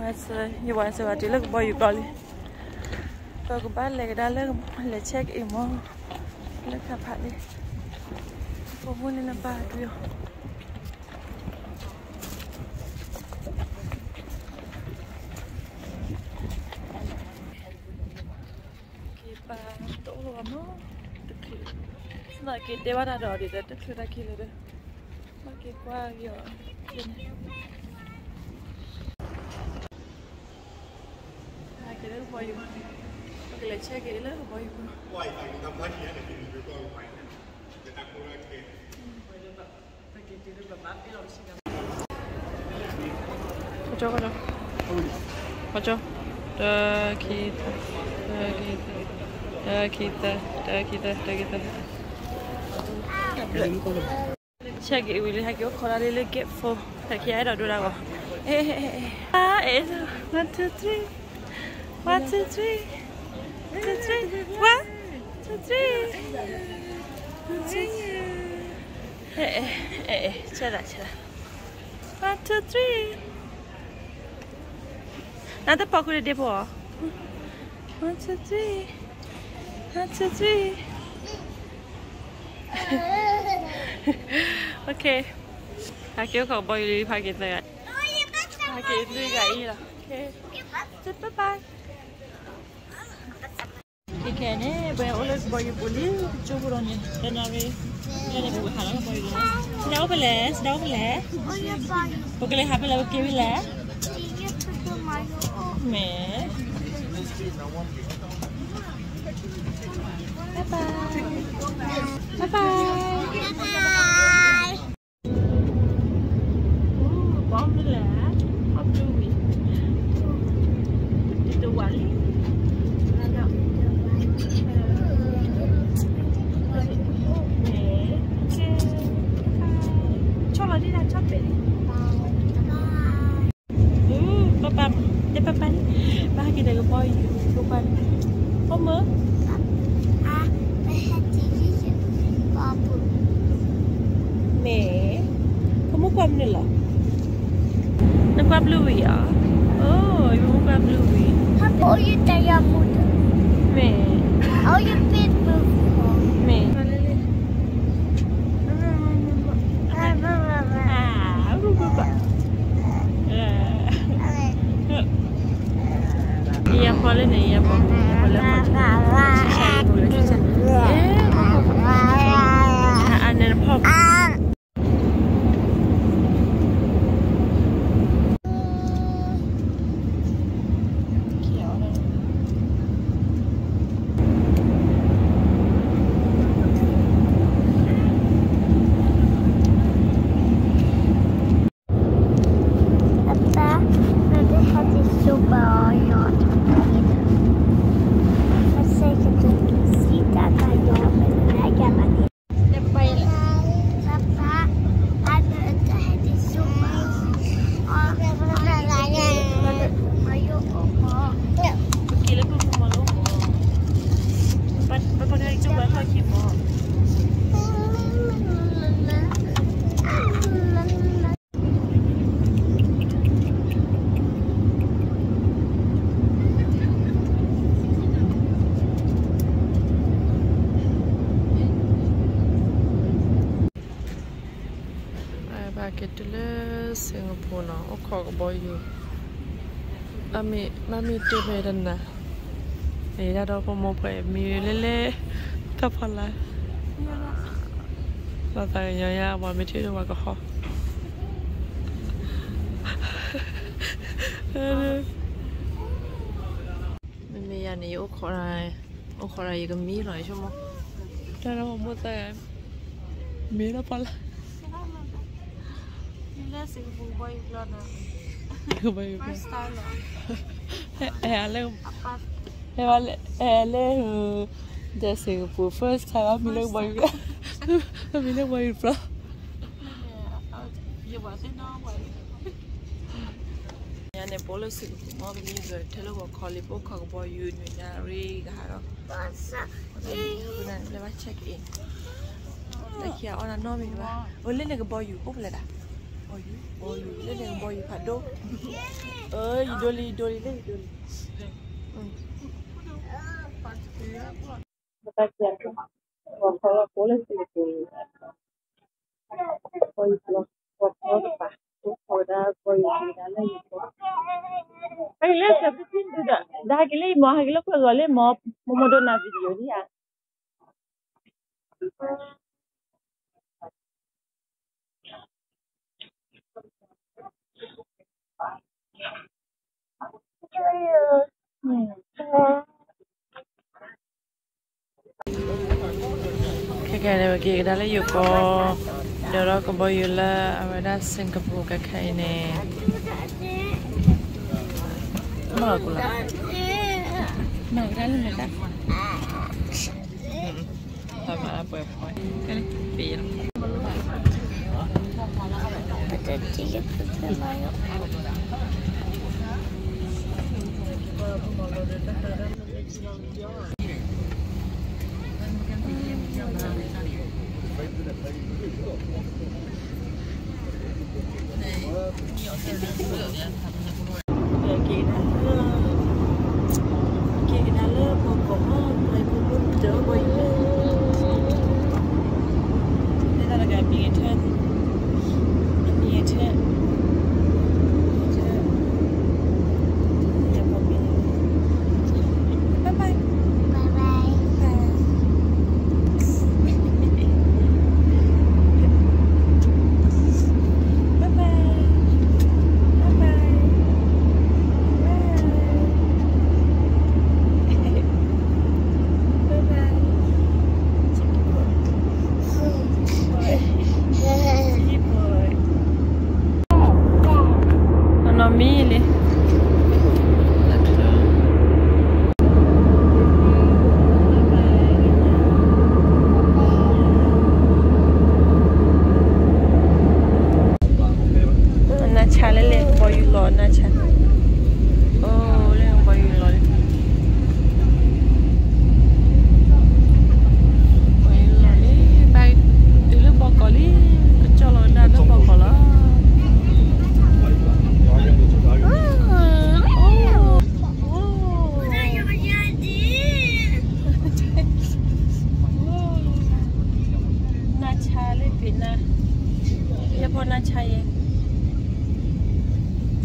mà sẽ như vậy sẽ chỉ là bao nhiêu coi tôi cũng bắt lấy đó là là check in mà là cả đi có muốn nên là ba điều cái rồi cái tế bào đỏ thì rất là kia rồi mà cái qua giờ E aí, mano. 가자 가자 가자 여기다 여기다 여기다 여기다 여기다 Check it, we'll have your call a little get for. Take care, don't do that. Hey, hey, hey. Ah, it's one, two, three. one two three one two three one two three one two three 에에에 쳐라 쳐라 one two three 나도 바꾸려 돼 봐. One, two, three. One, two, three. ok. 학교 가봐요, 하겠네. 하게 누가 이라. 오케이. bye bye. Ekene bayi olas boyu puli cuburoni kenari kenari bu halang boyu. Sedau bela, sedau bela. Pukul hape lalu kebila. Me. Bye bye. Bye bye. Muốn quam Louis mẹ. Mẹ. À papa Iya, boleh nih, iya, boleh. Boleh, Saya boleh bisa. ke tule singapore na o kho ko boy yo ami mami te be dan na e da do ko mo pre mi le le ta pa la ba ta ya ya wa mi te do wa ko ho မမေရနေဥခေါ်ရဲဥခေါ်ရဲကမီးလိုက်ရှမတော်တော့မဟုတ်တယ်မီးတော့ပါလား i'm vlog na. Singkuboy. First time lang. Eh, I'm Eh, alam. Eh, alam. Dia Singapore first time aku bilang boy vlog. Aku I'm vlog. Ya, buat senang boy. nhà này bố lấy sự của mò bây giờ thế là có lấy I'm bò yun với nhà ri cả đó bữa nay lấy bắt check in tại kia ona nó mình I'm lên này cái bò yun bốc lại đã lên đường bồi phải đô ơi đô li đô li lên đô li ta chèn và phải là cố lên từ từ bồi lo bồi lo pa bồi da bồi da lên Ay, let's have the thing to that. Dah gila mo, ha gila ko gale mo, mo mo na video แค่ไในเมื่กี้ก็ได้แล้วอยู่ก็เดี๋ยวเราก็บอยู่ละเอาไว้ได้สิงคโปร์กับใครเนี่ยเมื่อกูละเมื่อนด้เลยนะทำมาเปิดพอยกันปีนจะจีบกันไหม Kita. for you, Lord.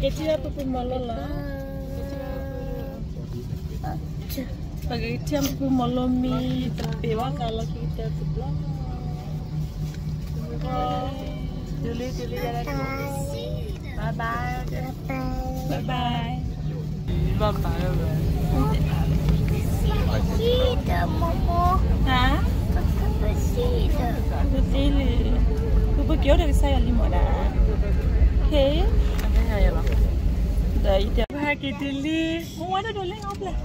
Kecil apa pun malu lah. Pagkakitiyan po malomi, tapiwa kala kita tubla. Duli, duli, dali. Bye bye. Bye bye. Bye bye. Kita momo. Ha? Hả? Betul. Aku pergi dari saya lima dah. Okay. Dah itu. mà dulu. Mau ada dulu ngap lah.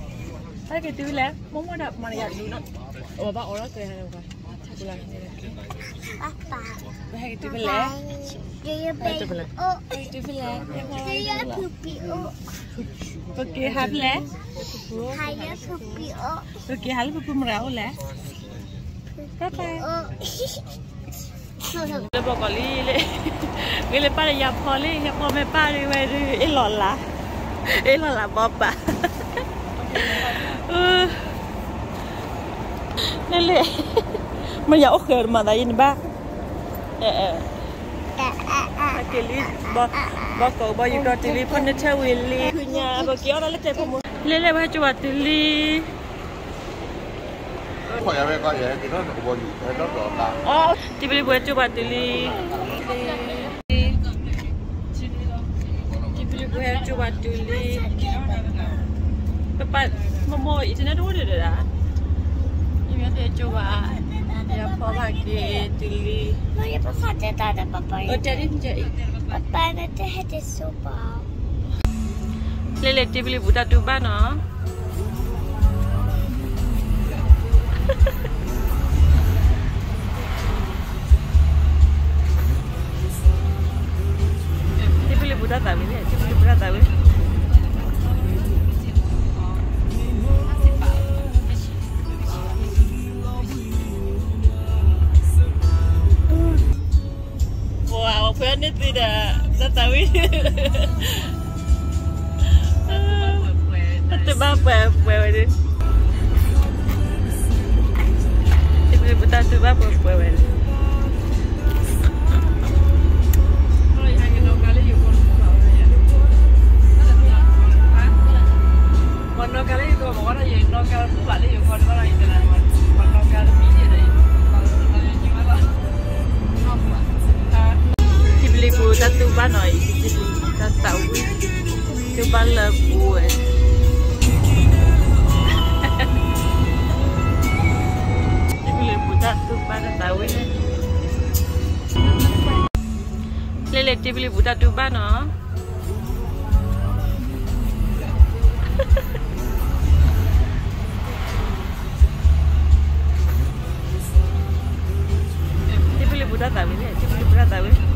Pakai dulu lah. Mau ada mana ya dulu. Oh, bapak orang tu yang apa? Pulang ni. Pakai dulu lah. Pakai dulu lah. Pakai hal lah. Pakai hal pakai merau lah. Bye bye. Le boko li le ni le pare ya pole ya po me pare me ri e lola. E lola baba. Lele. Men jag också hör man där inne bara. Eh eh. Akeli ba ba ko ba yu dotili pon ne tawili. Kunya ba kiora le te pomo. Lele ba chwa tili. banyak kok ya kita coba juga itu kota oh dibeli buat coba beli dibeli buat coba beli tepat memo itu udah dah ini saya coba ya papa lagi dili no ya papa teta ada apa? oh jadi jadi papa nanti ada sopa lele dibeli buta tuba no Tipili budak tahu ini, tipili budak tahu. Wah, apanya tidak tetawi. Tetap apa-apa ini? депутати вебу впливили. Dibeli ku tatu banoi, tatu, tubal buat. Lele dia beli buta tuba no. Dia beli buta tahu ini, dia beli buta tahu.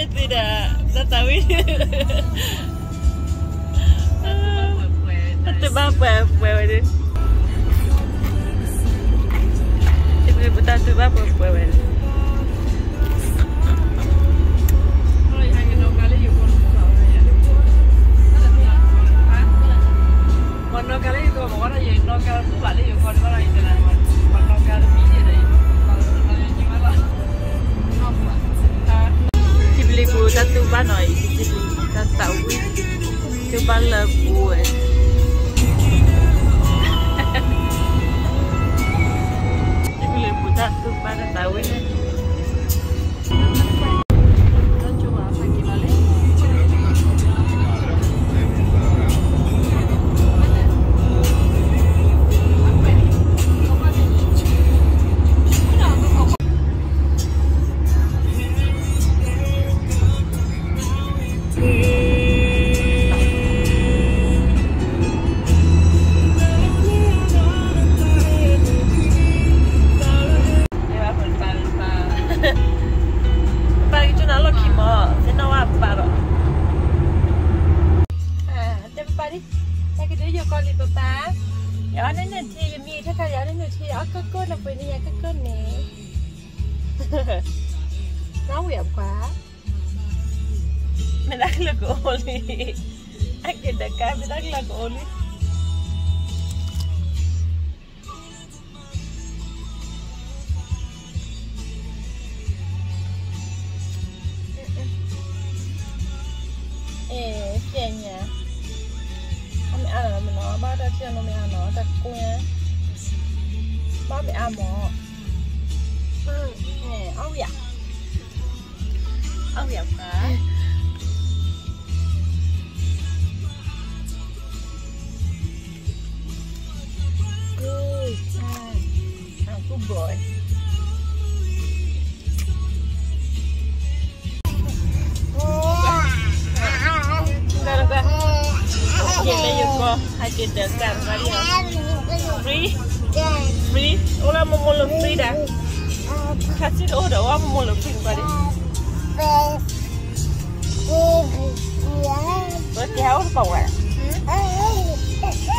Anda tidak tertahui. Tebak apa ini? Ibu tahu apa apa ini? Nó thi ở cơ cơ là phải đi cơ cơ nè. Nó quyệt quá. Mình đang là của Oli. Anh kể đại ca mình đang là của Oli. Ê, chè nhà. Ông mẹ ăn là mình nó ba ta Ba mẹ ăn mò, Ừ, nè, ông dạ. Ông hiểu quá. Ui, à, à, good boy. Enggak, enggak. Kita juga hanya dekat kali ya. Free? Ola mo mo lang free da. Kasi do da wa mo mo lang free ba de. Ba ti ha pa wa.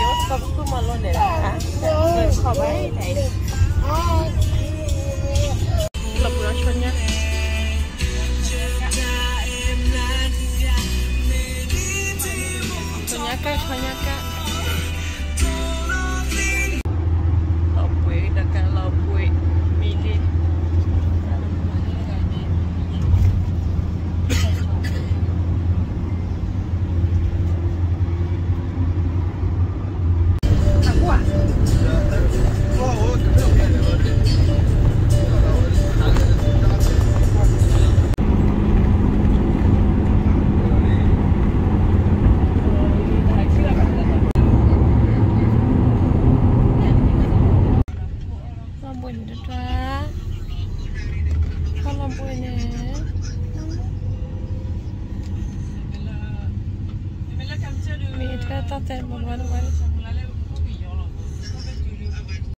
Yo ka ku ma lo ne da. Ba ka ba.